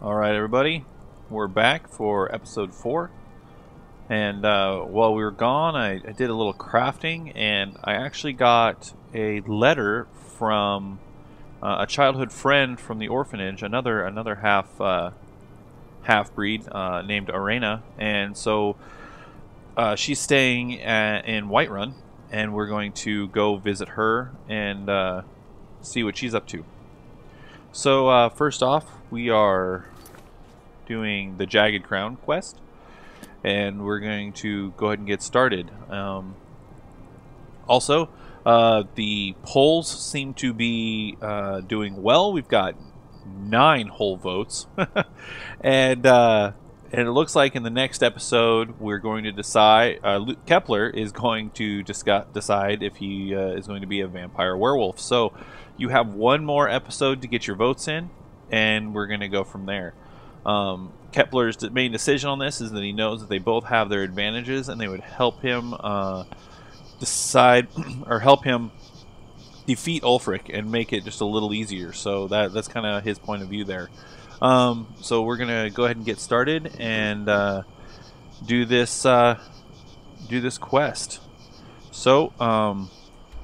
All right, everybody, we're back for episode four. And uh, while we were gone, I, I, did a little crafting, and I actually got a letter from uh, a childhood friend from the orphanage, another another half uh, half breed uh, named Arena, and so uh, she's staying at, in Whiterun, and we're going to go visit her and uh, see what she's up to. So first off, we are doing the Jagged Crown quest, and we're going to go ahead and get started. Um, also, uh, the polls seem to be uh, doing well. We've got nine whole votes, and uh, and it looks like in the next episode we're going to decide. Uh, Kepler is going to discuss, decide if he uh, is going to be a vampire werewolf. So you have one more episode to get your votes in, and we're going to go from there. Um, Kepler's main decision on this is that he knows that they both have their advantages, and they would help him uh, decide or help him defeat Ulfric and make it just a little easier. So that that's kind of his point of view there. Um, so we're gonna go ahead and get started and uh, do this uh, do this quest. So um,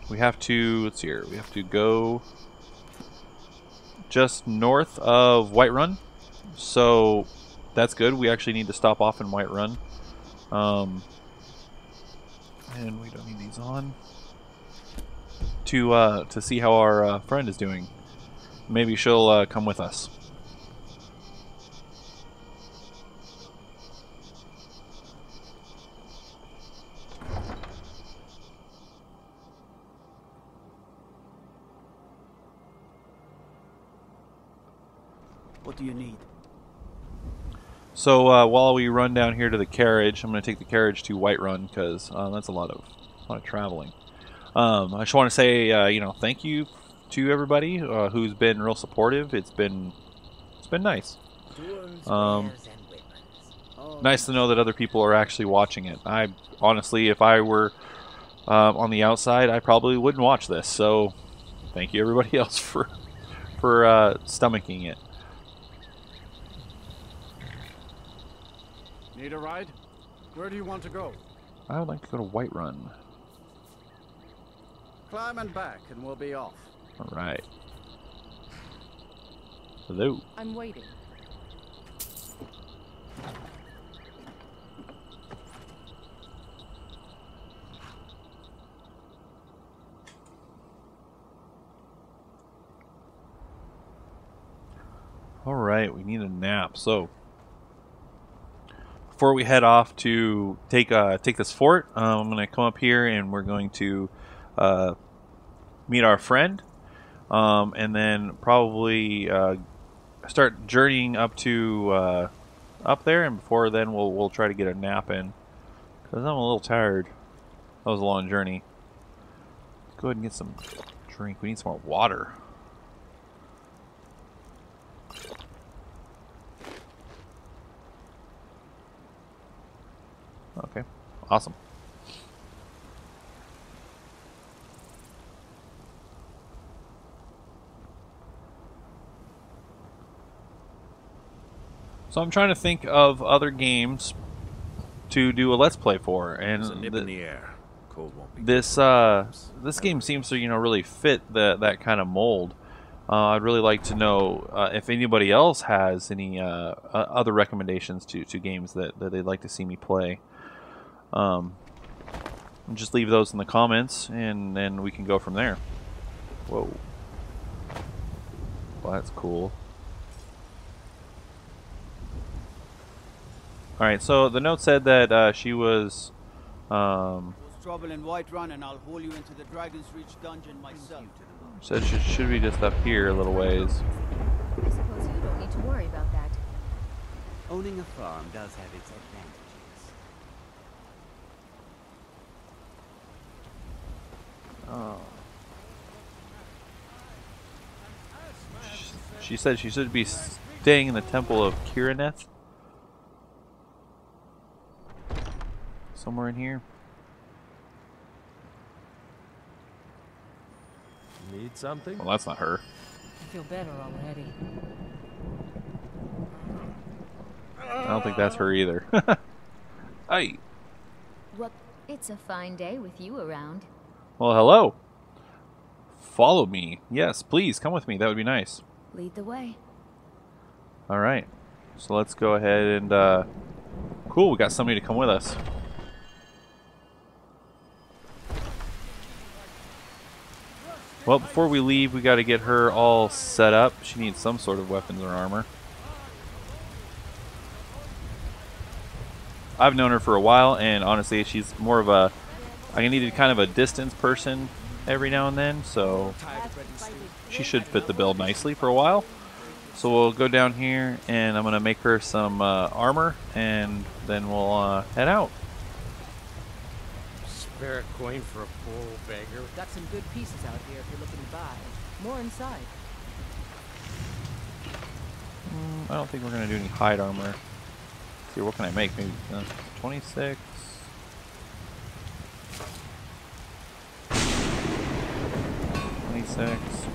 we have to let's see here. We have to go just north of Whiterun so that's good. We actually need to stop off in Whiterun. Um, and we don't need these on. To, uh, to see how our uh, friend is doing. Maybe she'll uh, come with us. What do you need? So uh, while we run down here to the carriage, I'm going to take the carriage to Whiterun because uh, that's a lot of a lot of traveling. Um, I just want to say, uh, you know, thank you to everybody uh, who's been real supportive. It's been it's been nice. Um, nice to know that other people are actually watching it. I honestly, if I were um, on the outside, I probably wouldn't watch this. So thank you everybody else for for uh, stomaching it. Need a ride? Where do you want to go? I would like to go to Whiterun. Climb and back, and we'll be off. All right. Hello. I'm waiting. All right, we need a nap. So, before we head off to take uh, take this fort, um, I'm going to come up here and we're going to uh, meet our friend, um, and then probably uh, start journeying up to uh, up there. And before then, we'll we'll try to get a nap in because I'm a little tired. That was a long journey. Let's go ahead and get some drink. We need some more water. Okay, awesome. So I'm trying to think of other games to do a let's play for, and this uh, this game seems to you know really fit the, that kind of mold. Uh, I'd really like to know uh, if anybody else has any uh, other recommendations to, to games that, that they'd like to see me play. Um, just leave those in the comments, and then we can go from there. Whoa. Well, that's cool. Alright, so the note said that uh, she was... Um, trouble in Whiterun, and I'll haul you into the Dragonsreach dungeon myself. Said she should be just up here a little ways. I suppose you don't need to worry about that. Owning a farm does have its advantages. Oh. She said she should be staying in the temple of Kynareth. Somewhere in here. Need something? Well, that's not her. I feel better already. I don't think that's her either. Hey. What? It's a fine day with you around. Well, hello. Follow me. Yes, please come with me. That would be nice. Lead the way. All right. So let's go ahead and uh cool, we got somebody to come with us. Well, before we leave, we got to get her all set up. She needs some sort of weapons or armor. I've known her for a while, and honestly, she's more of a. I needed kind of a distance person every now and then, so she should fit the bill nicely for a while. So we'll go down here, and I'm gonna make her some uh, armor, and then we'll uh, head out. Spare a coin for a poor old beggar. Got some good pieces out here if you're looking to buy. More inside. Mm, I don't think we're gonna do any hide armor. Let's see, what can I make? Maybe uh, 26. Twenty-six.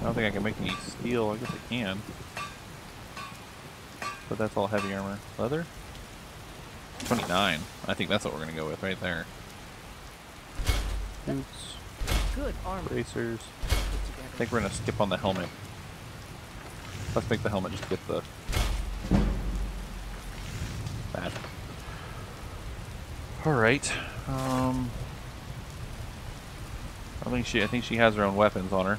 I don't think I can make any steel. I guess I can. But that's all heavy armor. Leather? 29. I think that's what we're gonna go with right there. Boots, Good armor bracers. I think we're gonna skip on the helmet. Let's make the helmet just get the bad. All right. Um, I think she. I think she has her own weapons on her.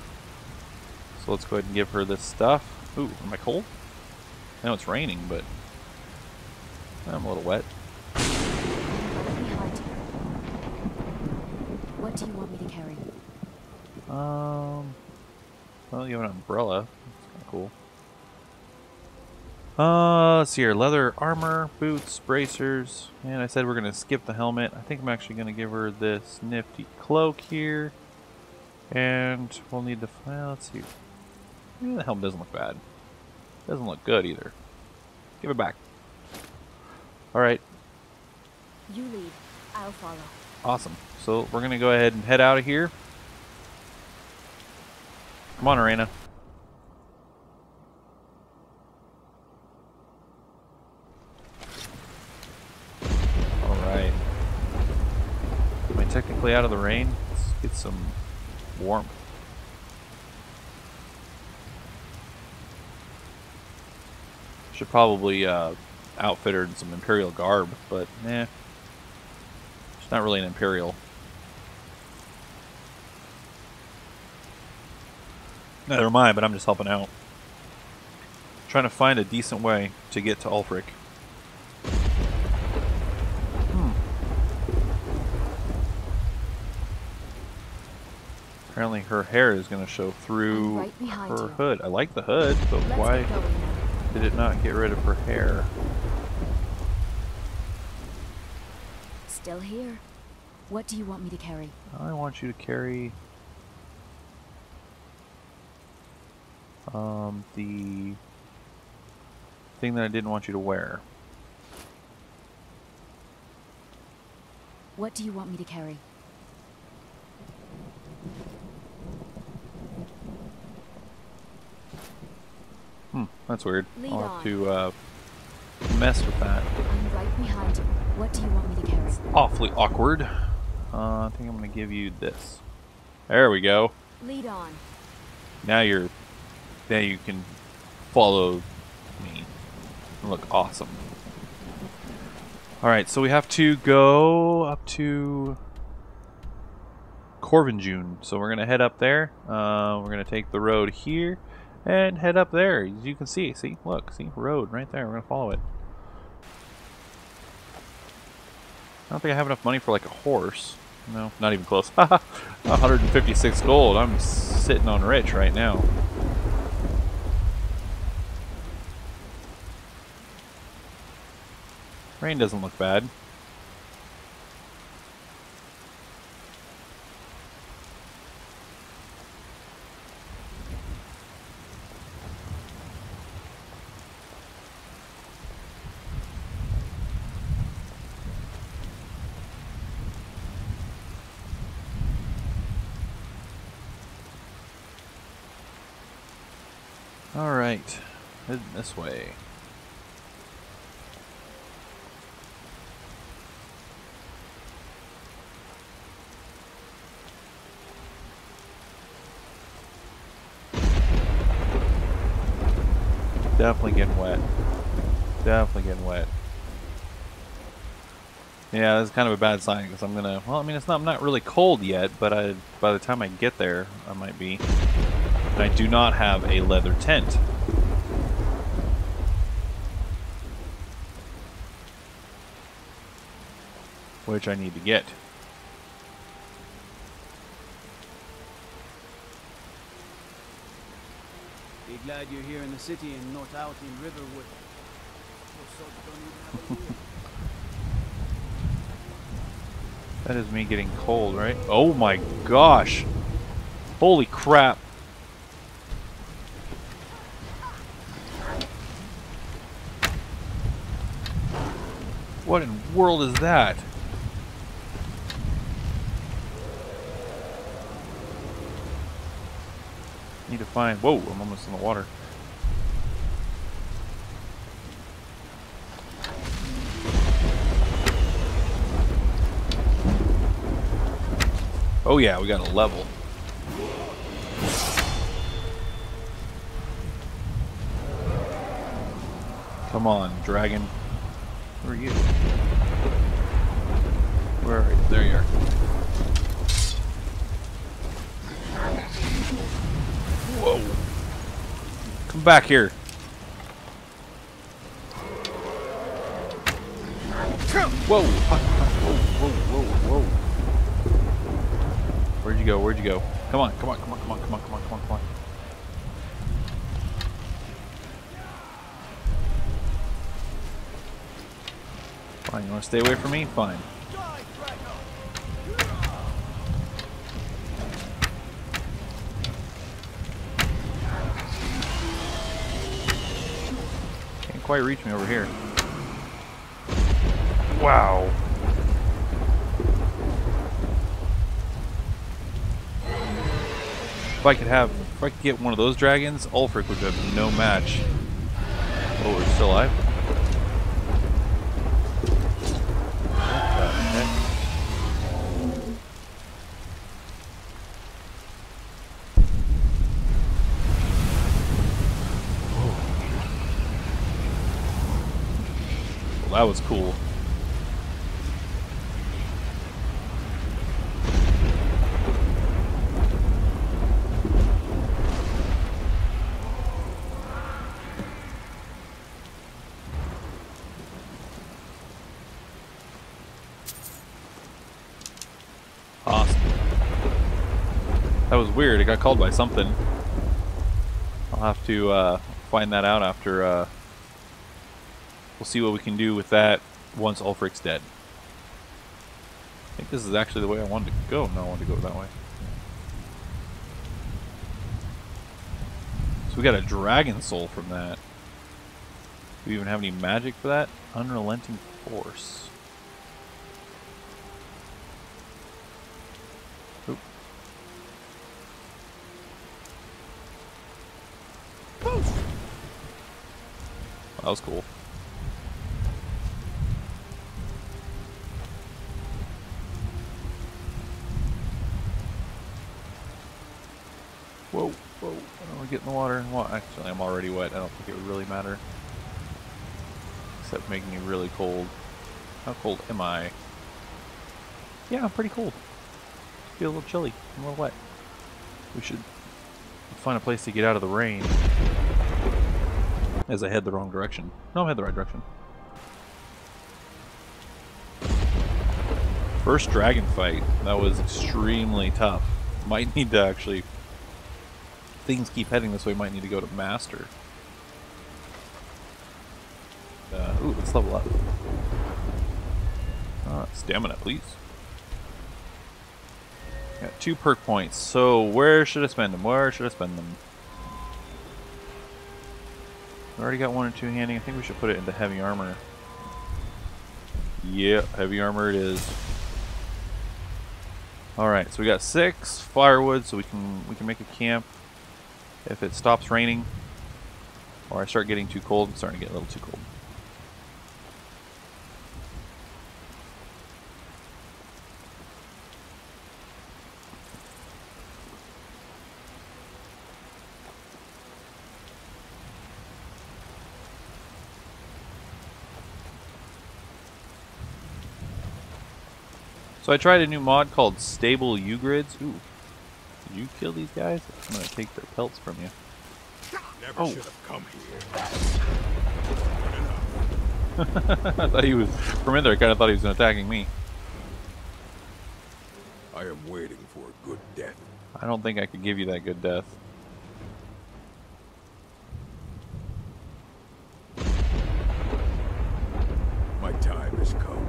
So let's go ahead and give her this stuff. Ooh, am I cold? I know it's raining, but I'm a little wet. What do you want me to carry? Um, well, you have an umbrella. That's kind of cool. Uh, let's see here. Leather armor, boots, bracers. And I said we're going to skip the helmet. I think I'm actually going to give her this nifty cloak here. And we'll need the... Well, let's see. The helm doesn't look bad. Doesn't look good either. Give it back. Alright, You lead. I'll follow. awesome. So we're going to go ahead and head out of here. Come on, Arena. Alright. Am I technically out of the rain? Let's get some warmth. Should probably uh, outfit her in some Imperial garb, but eh. She's not really an Imperial. Neither am I, but I'm just helping out. Trying to find a decent way to get to Ulfric. Apparently her hair is going to show through right her you. hood. I like the hood, but Let's why get going now. did it not get rid of her hair? Still here. What do you want me to carry? I want you to carry um, the thing that I didn't want you to wear. What do you want me to carry? That's weird. Lead I'll have on. to uh, mess with that. I'm right behind you. What do you want me to carry? Awfully awkward. Uh, I think I'm going to give you this. There we go. Lead on. Now you're, now you can follow me look awesome. All right, so we have to go up to Korvanjund. So we're gonna head up there. Uh, we're gonna take the road here and head up there. As you can see, see, look, see, road right there. We're gonna follow it. I don't think I have enough money for like a horse. No, not even close. 156 gold. I'm sitting on rich right now. Rain doesn't look bad. way. Definitely getting wet. Definitely getting wet. Yeah, that's kind of a bad sign because I'm gonna. Well, I mean, it's not. I'm not really cold yet, but I. By the time I get there, I might be. I do not have a leather tent. Which I need to get. Be glad you're here in the city and not out in Riverwood. Poor sods don't even have a wheel. That is me getting cold, right? Oh my gosh! Holy crap! What in the world is that? Need to find. Whoa! I'm almost in the water. Oh yeah, we got a level. Come on, dragon. Where are you? Where are you? There you are. Whoa. Come back here. Whoa. Whoa, whoa, whoa, whoa. Where'd you go? Where'd you go? Come on, come on, come on, come on, come on, come on, come on, come on. Fine, you want to stay away from me? Fine. Can't quite reach me over here. Wow. If I could have, if I could get one of those dragons, Ulfric would have no match. Oh, we're still alive. That was cool. Awesome. That was weird. It got called by something. I'll have to uh, find that out after. Uh, we'll see what we can do with that once Ulfric's dead. I think this is actually the way I wanted to go. No, I wanted to go that way. So we got a dragon soul from that. Do we even have any magic for that? Unrelenting force. Oop. That was cool. Whoa, whoa, I don't want to get in the water. Well, actually, I'm already wet. I don't think it would really matter. Except making me really cold. How cold am I? Yeah, I'm pretty cold. Feel a little chilly. I'm a little wet. We should find a place to get out of the rain. As I head the wrong direction. No, I'm heading the right direction. First dragon fight. That was extremely tough. Might need to actually... Things keep heading this way. Might need to go to master. Uh, ooh, let's level up. Uh, stamina, please. Got two perk points. So where should I spend them? Where should I spend them? I already got one or two handy. I think we should put it into heavy armor. Yep, heavy armor it is. All right, so we got six firewood, so we can we can make a camp if it stops raining or I start getting too cold. I'm starting to get a little too cold. So I tried a new mod called Stable U-Grids. Ooh, you kill these guys? I'm gonna take their pelts from you. Never Oh. should have come here. I thought he was, from in there, I kind of thought he was attacking me. I am waiting for a good death. I don't think I could give you that good death. My time has come.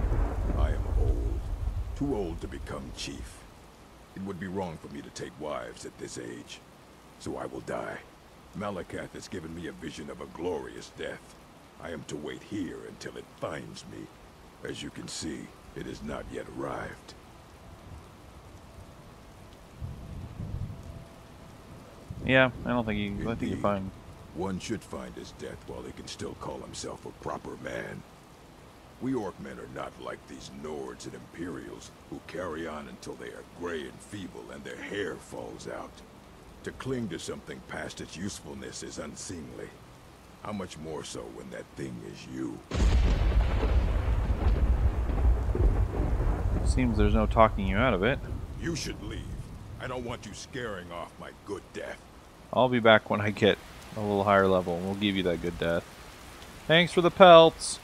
I am old. Too old to become chief. It would be wrong for me to take wives at this age. So I will die. Malacath has given me a vision of a glorious death. I am to wait here until it finds me. As you can see, it has not yet arrived. Yeah, I don't think you. I think you're fine. One should find his death while he can still call himself a proper man. We Orkmen are not like these Nords and Imperials who carry on until they are gray and feeble and their hair falls out. To cling to something past its usefulness is unseemly. How much more so when that thing is you? Seems there's no talking you out of it. You should leave. I don't want you scaring off my good death. I'll be back when I get a little higher level. and We'll give you that good death. Thanks for the pelts.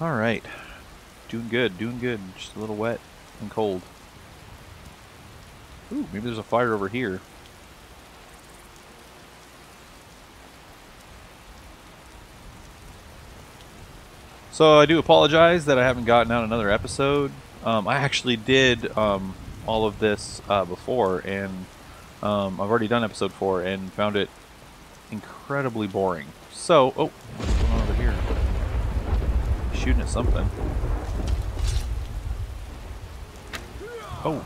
All right, doing good, doing good. Just a little wet and cold. Ooh, maybe there's a fire over here. So I do apologize that I haven't gotten out another episode. Um, I actually did um, all of this uh, before, and um, I've already done episode four and found it incredibly boring. So, oh, Shooting at something. Oh.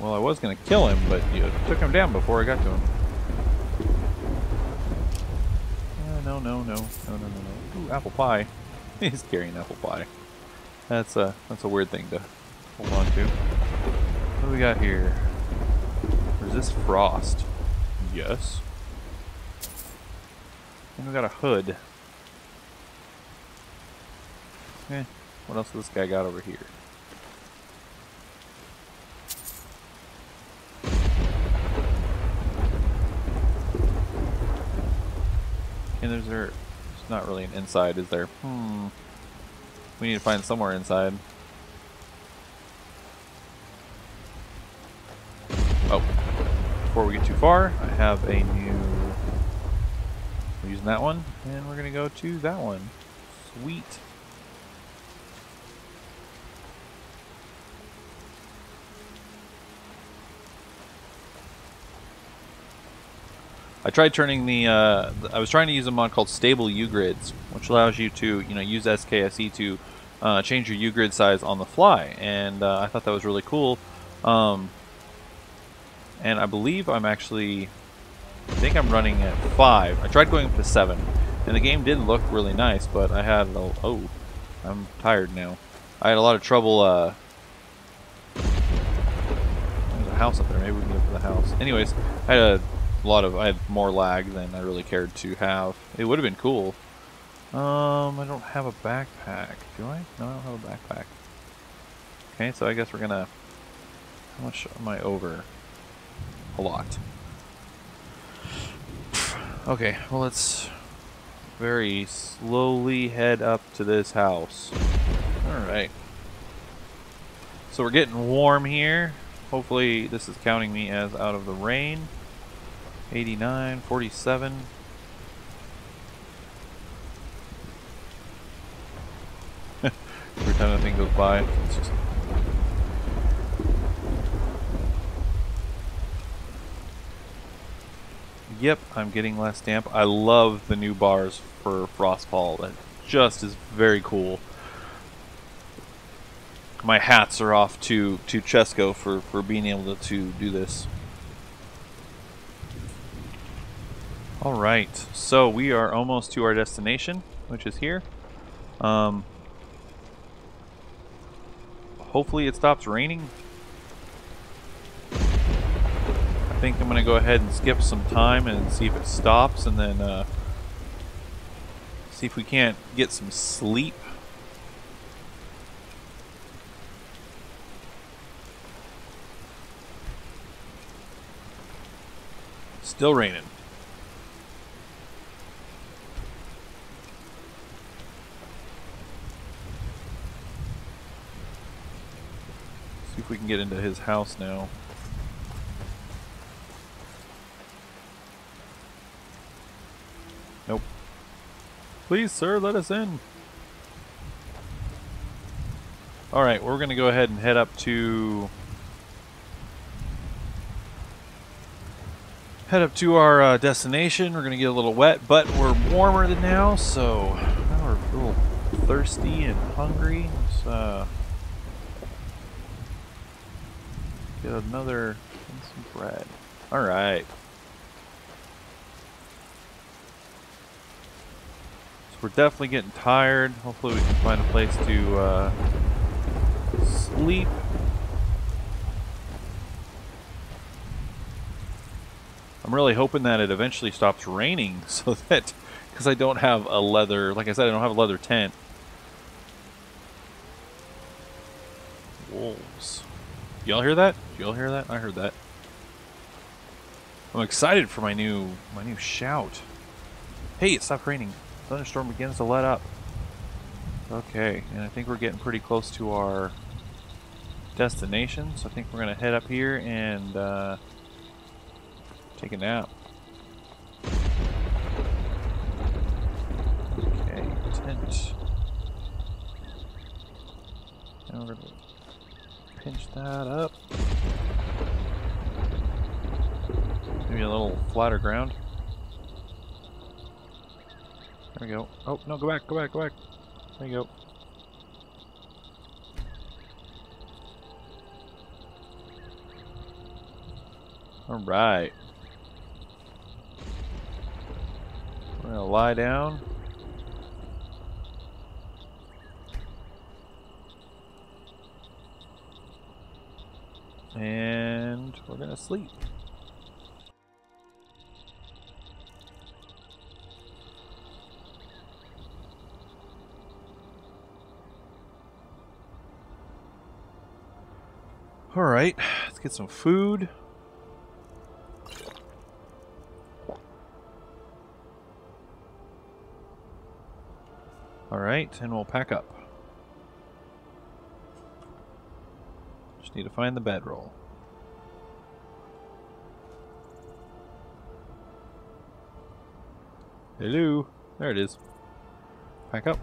Well, I was going to kill him, but you took him down before I got to him. Uh, no, no, no, no, no, no, no. Ooh, apple pie. He's carrying apple pie. That's a that's a weird thing to hold on to. What do we got here? Resist frost. Yes. And we got a hood. Eh, what else this guy got over here? And there's there. There's not really an inside, is there? Hmm. We need to find somewhere inside. Oh. Before we get too far, I have a new. We're using that one, and we're gonna go to that one. Sweet. I tried turning the, uh, I was trying to use a mod called Stable U-Grids, which allows you to, you know, use SKSE to uh, change your U-Grid size on the fly, and uh, I thought that was really cool. Um, and I believe I'm actually, I think I'm running at five. I tried going up to seven, and the game did look really nice, but I had, a, oh, I'm tired now. I had a lot of trouble, uh, there's a house up there. Maybe we can up to the house. Anyways, I had a lot of I had more lag than I really cared to have. It would have been cool. Um, I don't have a backpack. Do I? No, I don't have a backpack. Okay, so I guess we're gonna. How much am I over? A lot. Okay, well let's very slowly head up to this house. All right. So we're getting warm here. Hopefully this is counting me as out of the rain. 89, 47. Every time that thing goes by, it's just. Yep, I'm getting less damp. I love the new bars for Frostfall. That just is very cool. My hats are off to to Chesko for for being able to, to do this. All right, so we are almost to our destination, which is here. Um, hopefully it stops raining. I think I'm gonna go ahead and skip some time and see if it stops, and then uh, see if we can't get some sleep. Still raining. See if we can get into his house now. Nope. Please, sir, let us in. Alright, we're going to go ahead and head up to... Head up to our uh, destination. We're going to get a little wet, but we're warmer than now, so now we're a little thirsty and hungry. Let's, uh, Get another and some bread. Alright. We're definitely getting tired. Hopefully we can find a place to uh, sleep. I'm really hoping that it eventually stops raining so that because I don't have a leather like I said I don't have a leather tent. Wolves. Y'all hear that? Y'all hear that? I heard that. I'm excited for my new my new shout. Hey, it stopped raining. Thunderstorm begins to let up. Okay, and I think we're getting pretty close to our destination, so I think we're gonna head up here and uh, take a nap. Okay, tent. And we're gonna pinch that up. Maybe a little flatter ground. There we go. Oh, no, go back, go back, go back. There you go. Alright. We're gonna lie down. And we're gonna sleep. All right, let's get some food. All right, and we'll pack up. Just need to find the bedroll. Hello. There it is. Pack up.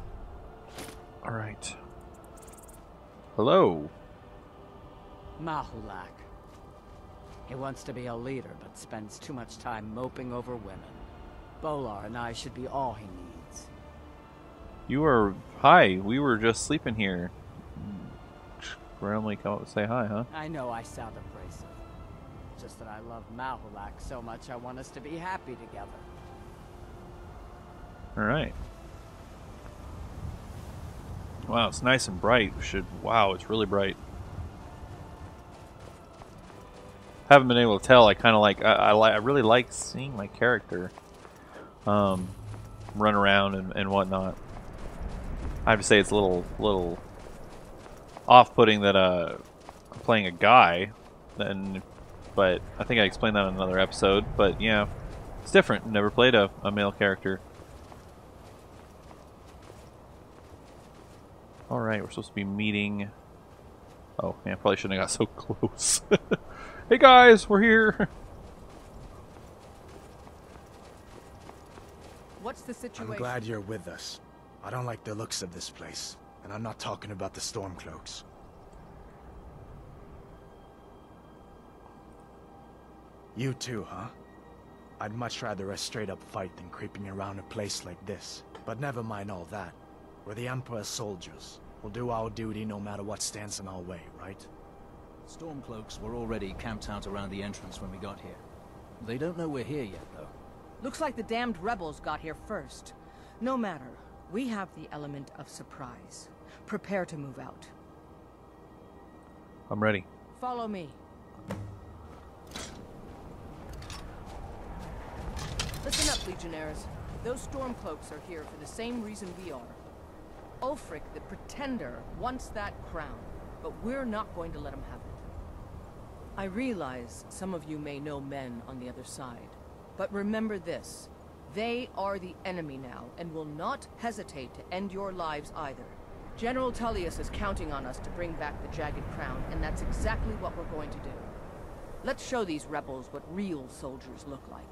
All right. Hello. Mauhulakh. He wants to be a leader, but spends too much time moping over women. Bolar and I should be all he needs. You were hi. We were just sleeping here. Randomly come up and say hi, huh? I know I sound abrasive. Just that I love Mauhulakh so much I want us to be happy together. All right. Wow, it's nice and bright. We should. Wow, it's really bright. Haven't been able to tell. I kind of like. I, I, I really like seeing my character, um, run around and, and whatnot. I have to say it's a little little off-putting that uh, I'm playing a guy, then, but I think I explained that in another episode. But yeah, it's different. Never played a, a male character. All right, we're supposed to be meeting. Oh, man, probably shouldn't have got so close. Hey guys, we're here. What's the situation? I'm glad you're with us. I don't like the looks of this place, and I'm not talking about the Stormcloaks. You too, huh? I'd much rather a straight-up fight than creeping around a place like this. But never mind all that. We're the Emperor's soldiers. We'll do our duty no matter what stands in our way, right? Stormcloaks were already camped out around the entrance when we got here. They don't know we're here yet, though. Looks like the damned rebels got here first. No matter. We have the element of surprise. Prepare to move out. I'm ready. Follow me. Listen up, Legionnaires. Those Stormcloaks are here for the same reason we are. Ulfric, the Pretender, wants that crown, but we're not going to let him have it. I realize some of you may know men on the other side, but remember this. They are the enemy now, and will not hesitate to end your lives either. General Tullius is counting on us to bring back the Jagged Crown, and that's exactly what we're going to do. Let's show these rebels what real soldiers look like.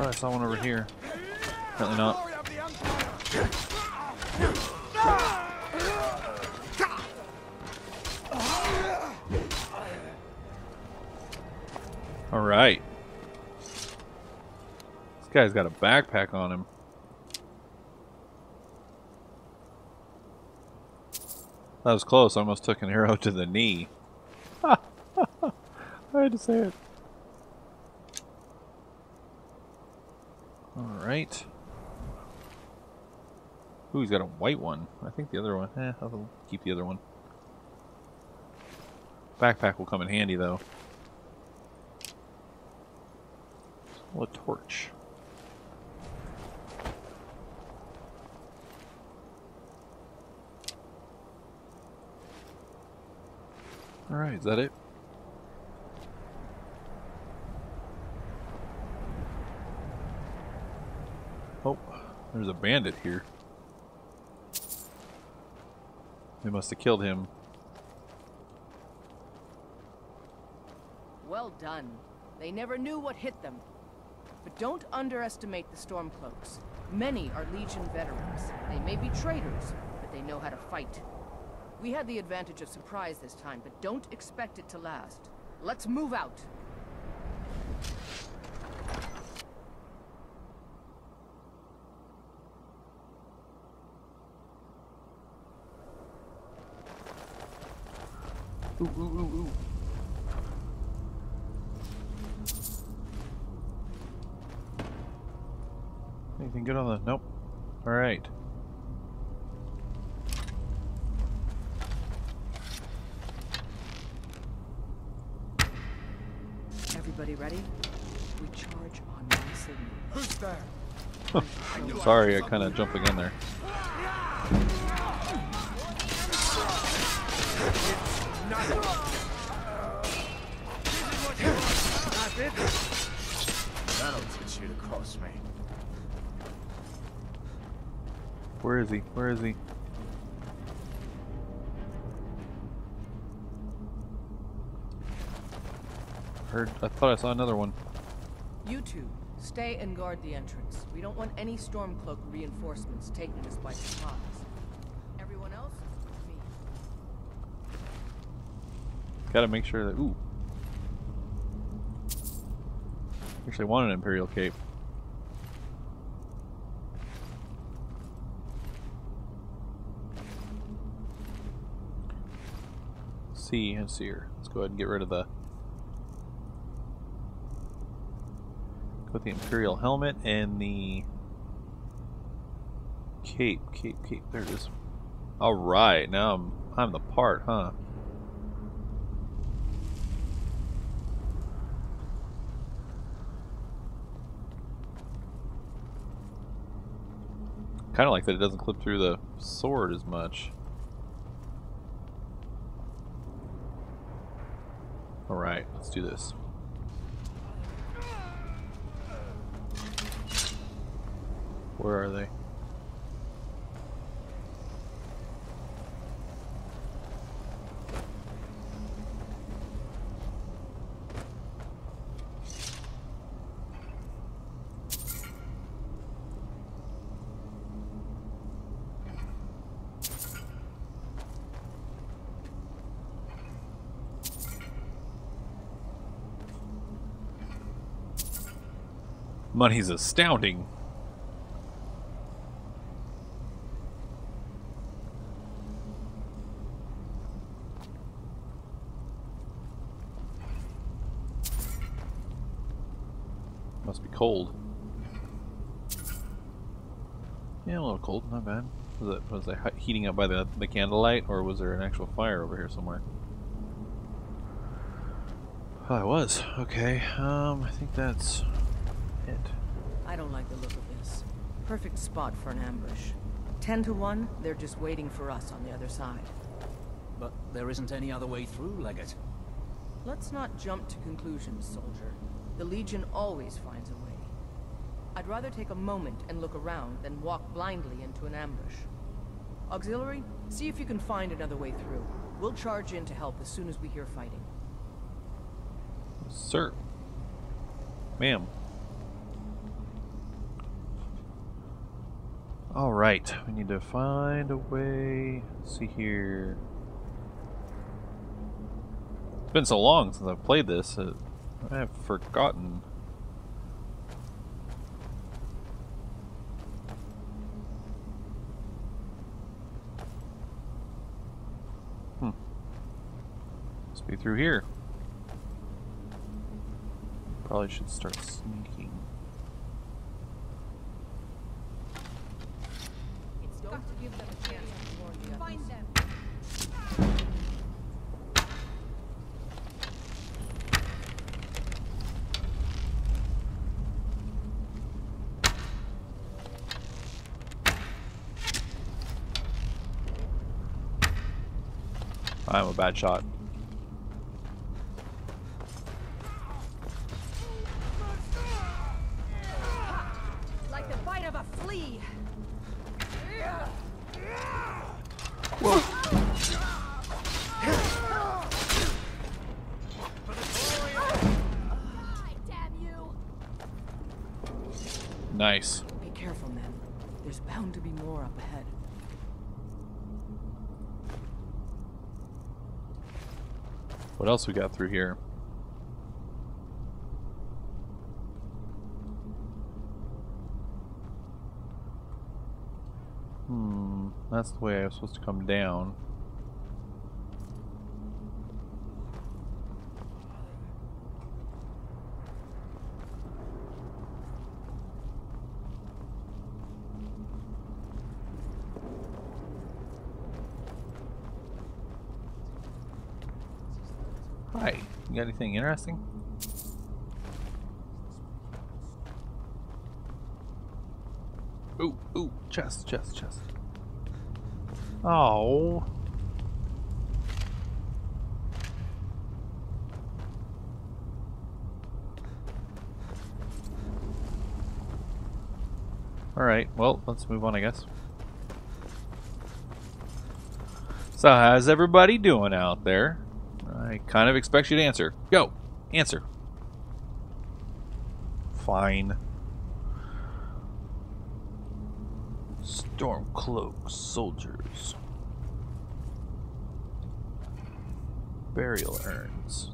Oh, I saw one over here. Apparently not. All right. This guy's got a backpack on him. That was close. I almost took an arrow to the knee. I had to say it. Alright. Ooh, he's got a white one. I think the other one. Eh, I'll keep the other one. Backpack will come in handy, though. A torch. Alright, is that it? Oh, there's a bandit here. They must have killed him. Well done. They never knew what hit them. But don't underestimate the Stormcloaks. Many are Legion veterans. They may be traitors, but they know how to fight. We had the advantage of surprise this time, but don't expect it to last. Let's move out. Ooh, ooh, ooh, Anything good on the... Nope. Alright. Everybody ready? We charge on my signal. Who's there? Sorry, I kind of jumping in there. That'll teach you to cross me. Where is he? Where is he? Heard. I thought I saw another one. You two, stay and guard the entrance. We don't want any Stormcloak reinforcements taking us by surprise. Everyone else, me. Gotta make sure that. Ooh. Actually, want an Imperial Cape. See and seer. Let's go ahead and get rid of the. With the Imperial helmet and the cape, cape, cape. There it is. All right, now I'm I'm the part, huh? Kind of like that it doesn't clip through the sword as much. Alright, let's do this. Where are they? Money's astounding. Must be cold. Yeah, a little cold, not bad. Was it was it heating up by the the candlelight, or was there an actual fire over here somewhere? Oh, it was. Okay. Um, I think that's it. I don't like the look of this. Perfect spot for an ambush. Ten to one, they're just waiting for us on the other side. But there isn't any other way through, Legate. Let's not jump to conclusions, soldier. The Legion always finds a way. I'd rather take a moment and look around than walk blindly into an ambush. Auxiliary, see if you can find another way through. We'll charge in to help as soon as we hear fighting. Sir. Ma'am. Alright, we need to find a way. Let's see here. It's been so long since I've played this, uh, I have forgotten. Hmm. Must be through here. Probably should start sneaking. It's got to I'm a bad shot. Like the bite of a flea. Damn you! Nice. Be careful, men. There's bound to be more up ahead. What else we got through here? Hmm, that's the way I was supposed to come down. Hi, you got anything interesting? Ooh, ooh, chest, chest, chest. Oh. Alright, well, let's move on, I guess. So, how's everybody doing out there? I kind of expect you to answer. Go! Answer. Fine. Stormcloak soldiers. Burial urns.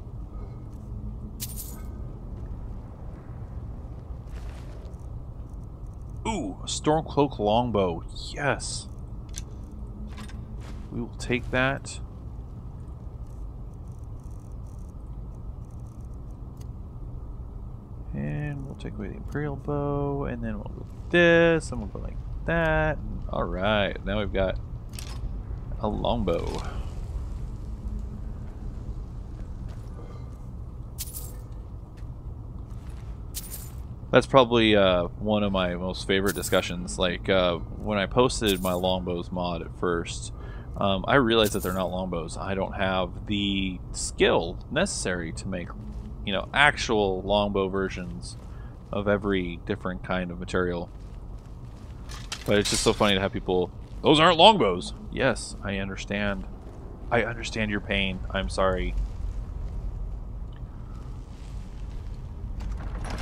Ooh, a Stormcloak longbow. Yes. We will take that. And we'll take away the Imperial bow, and then we'll go like this, and we'll go like that. Alright, now we've got a longbow. That's probably uh, one of my most favorite discussions. Like, uh, when I posted my longbows mod at first, um, I realized that they're not longbows. I don't have the skill necessary to make, you know, actual longbow versions of every different kind of material. But it's just so funny to have people, those aren't longbows. Yes, I understand. I understand your pain. I'm sorry.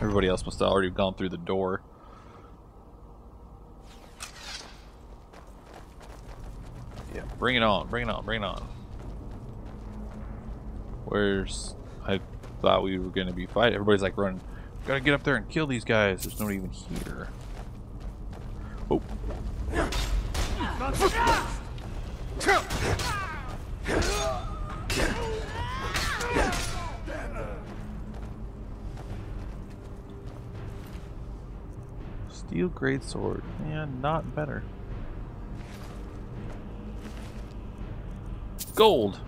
Everybody else must have already gone through the door. Yeah, bring it on, bring it on, bring it on. Where's... I thought we were going to be fighting. Everybody's like running Gotta get up there and kill these guys. There's nobody even here. Oh. Steel great sword. Yeah, not better. Gold.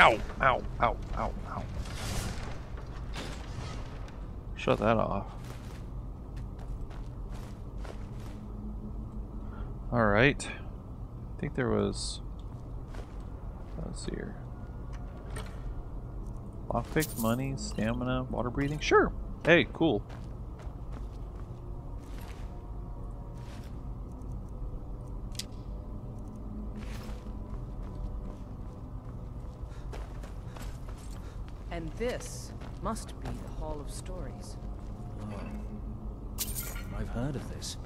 Ow, ow, ow, ow, ow. Shut that off. Alright. I think there was... Let's see here. Lockpicks, money, stamina, water breathing? Sure! Hey, cool. This must be the Hall of Stories. Oh. I've heard of this.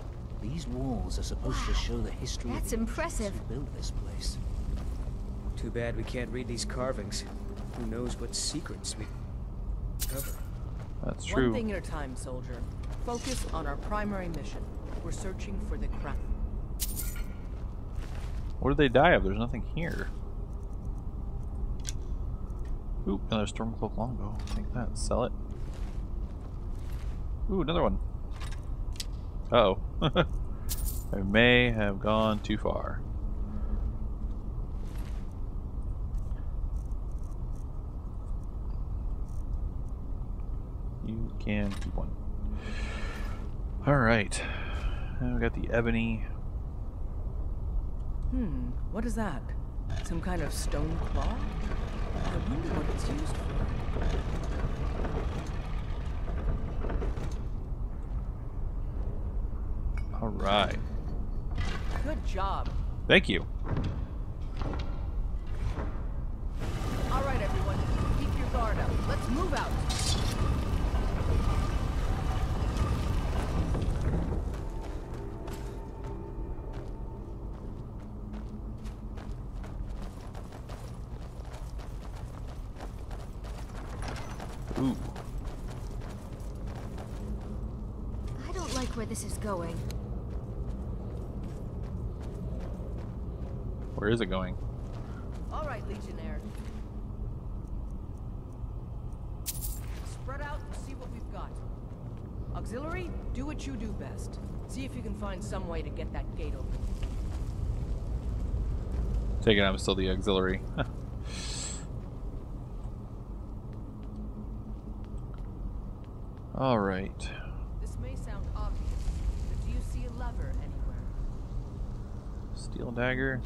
These walls are supposed to show the history That's of the impressive. ancients who built this place. Too bad we can't read these carvings. Who knows what secrets we cover. That's One thing at a time, soldier. Focus on our primary mission. We're searching for the crown. What did they die of? There's nothing here. Ooh, another Stormcloak longbow. Take that. Sell it. Ooh, another one. Uh oh. I may have gone too far. You can keep one. Alright. We got the ebony. Hmm, what is that? Some kind of stone claw? I wonder what it's used for. Alright. Good job. Thank you. All right, everyone. Keep your guard up. Let's move out. Is it going? All right, Legionnaire. Spread out and see what we've got. Auxiliary, do what you do best. See if you can find some way to get that gate open. Take it, I'm still the auxiliary. Alright. This may sound obvious, but do you see a lever anywhere? Steel dagger.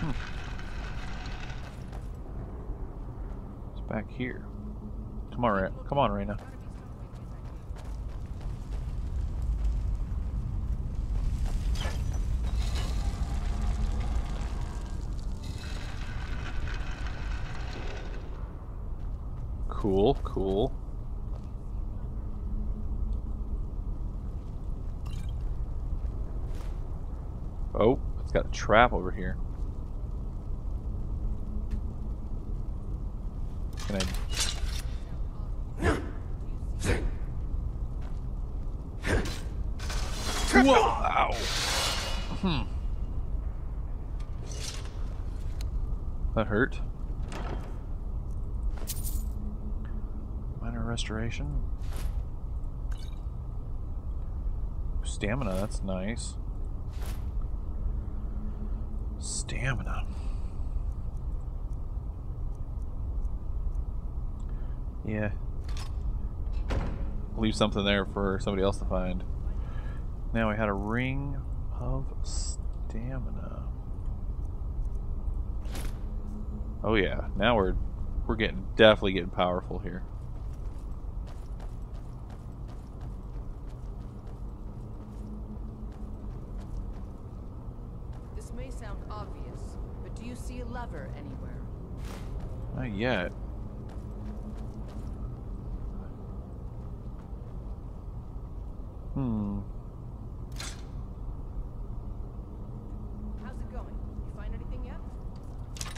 It's back here. Come on, Ra- come on, Reyna. Cool, cool. Oh, it's got a trap over here. I? Whoa! Ow! Hmm. That hurt. Minor restoration. Stamina, that's nice. Stamina. Yeah. Leave something there for somebody else to find. Now we had a ring of stamina. Oh yeah, now we're we're getting definitely getting powerful here. This may sound obvious, but do you see a lever anywhere? Not yet. Hmm.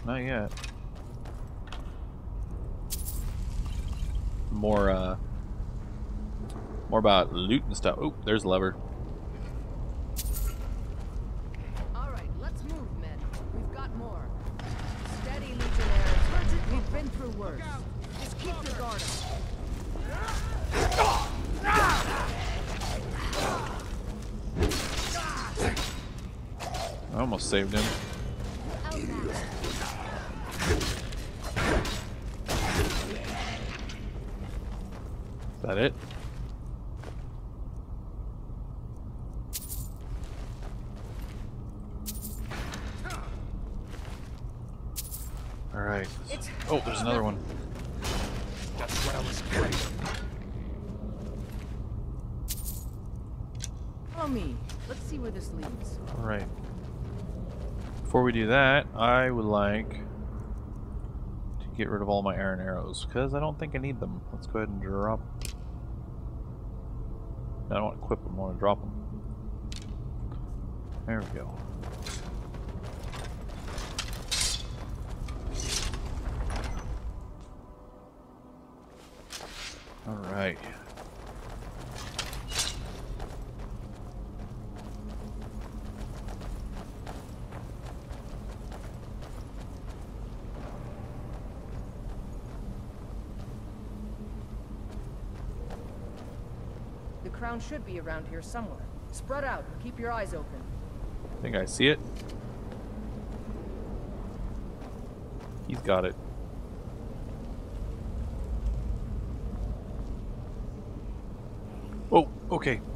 Not yet. More, uh, more about loot and stuff. Oh, there's a lever. All right, let's move, men. We've got more. Steady, Legionnaires. We've been through worse. Just keep your guard up. I almost saved him. Is that it? All right. Oh, there's another one. That's what I was. Follow me. Let's see where this leads. All right. Before we do that, I would like to get rid of all my iron arrows because I don't think I need them. Let's go ahead and drop. I don't want to equip them. I want to drop them. There we go. All right. The crown should be around here somewhere. Spread out and keep your eyes open. I think I see it. He's got it. Okay.